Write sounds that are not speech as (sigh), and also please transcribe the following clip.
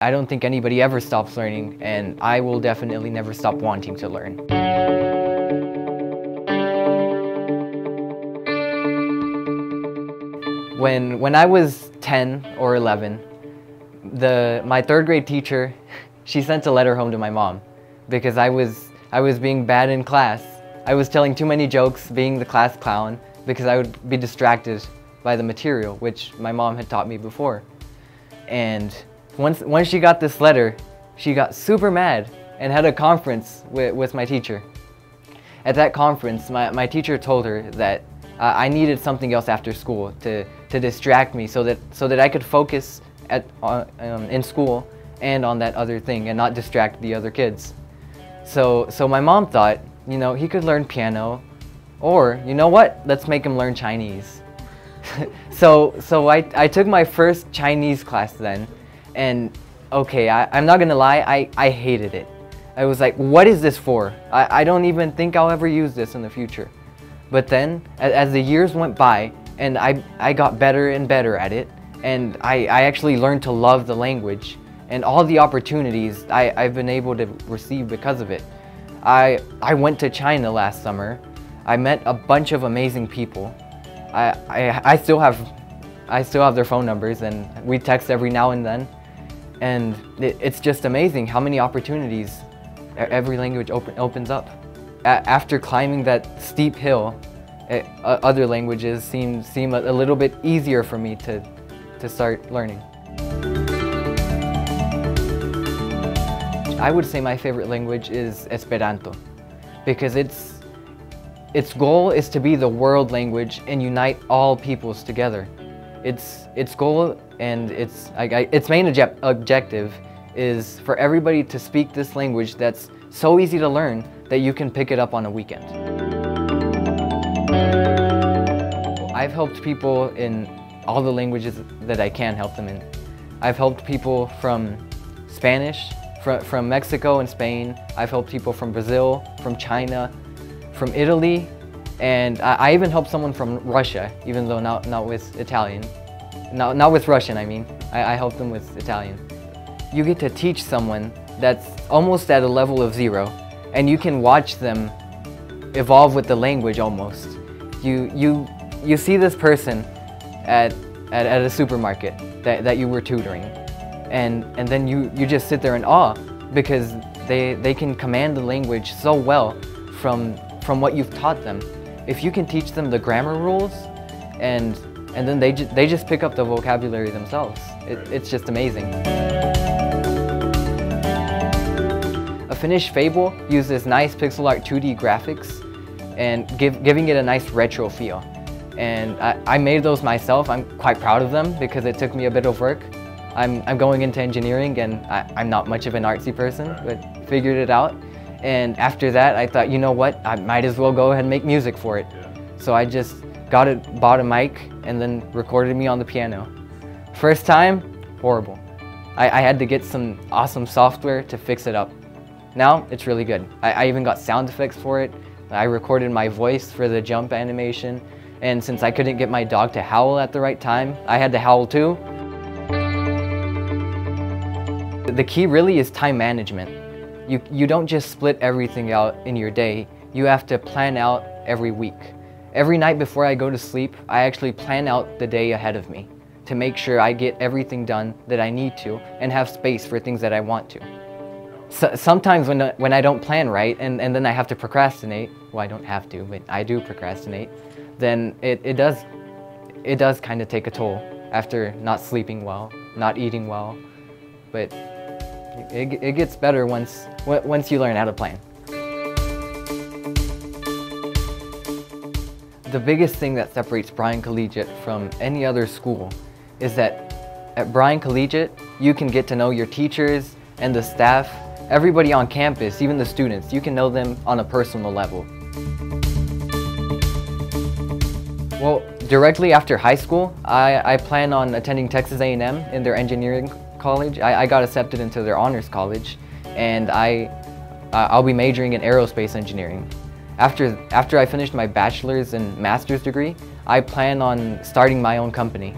I don't think anybody ever stops learning, and I will definitely never stop wanting to learn. When, when I was 10 or 11, the, my third grade teacher, (laughs) she sent a letter home to my mom because I was, I was being bad in class. I was telling too many jokes, being the class clown, because I would be distracted by the material, which my mom had taught me before. And once, once she got this letter, she got super mad and had a conference with, with my teacher. At that conference, my, my teacher told her that uh, I needed something else after school to, to distract me so that, so that I could focus at, um, in school and on that other thing and not distract the other kids. So, so my mom thought, you know, he could learn piano or, you know what, let's make him learn Chinese. (laughs) so so I, I took my first Chinese class then and okay, I, I'm not gonna lie, I, I hated it. I was like, what is this for? I, I don't even think I'll ever use this in the future. But then, as, as the years went by, and I, I got better and better at it, and I, I actually learned to love the language, and all the opportunities I, I've been able to receive because of it. I, I went to China last summer. I met a bunch of amazing people. I, I, I still have I still have their phone numbers and we text every now and then. And it, it's just amazing how many opportunities every language open, opens up after climbing that steep hill, it, uh, other languages seem, seem a, a little bit easier for me to, to start learning. I would say my favorite language is Esperanto because its, its goal is to be the world language and unite all peoples together. Its, its goal and its, I, I, its main object, objective is for everybody to speak this language that's so easy to learn that you can pick it up on a weekend. I've helped people in all the languages that I can help them in. I've helped people from Spanish, from, from Mexico and Spain. I've helped people from Brazil, from China, from Italy, and I, I even helped someone from Russia, even though not, not with Italian. Not, not with Russian, I mean. I, I helped them with Italian. You get to teach someone that's almost at a level of zero and you can watch them evolve with the language almost. You, you, you see this person at, at, at a supermarket that, that you were tutoring and, and then you, you just sit there in awe because they, they can command the language so well from, from what you've taught them. If you can teach them the grammar rules and, and then they, ju they just pick up the vocabulary themselves, it, it's just amazing. A Finnish Fable uses nice pixel art 2D graphics and give, giving it a nice retro feel. And I, I, made those myself. I'm quite proud of them because it took me a bit of work. I'm, I'm going into engineering and I, I'm not much of an artsy person, but figured it out. And after that, I thought, you know what, I might as well go ahead and make music for it. So I just got it, bought a mic, and then recorded me on the piano. First time, horrible. I, I had to get some awesome software to fix it up. Now it's really good. I, I even got sound effects for it. I recorded my voice for the jump animation. And since I couldn't get my dog to howl at the right time, I had to howl too. The key really is time management. You, you don't just split everything out in your day, you have to plan out every week. Every night before I go to sleep, I actually plan out the day ahead of me to make sure I get everything done that I need to and have space for things that I want to. So, sometimes when, when I don't plan right and, and then I have to procrastinate, well I don't have to, but I do procrastinate, then it, it does, it does kind of take a toll after not sleeping well, not eating well, but it, it gets better once, once you learn how to plan. The biggest thing that separates Bryan Collegiate from any other school is that at Bryan Collegiate, you can get to know your teachers and the staff everybody on campus, even the students, you can know them on a personal level. Well, directly after high school, I, I plan on attending Texas A&M in their engineering college. I, I, got accepted into their honors college and I, I'll be majoring in aerospace engineering. After, after I finished my bachelor's and master's degree, I plan on starting my own company.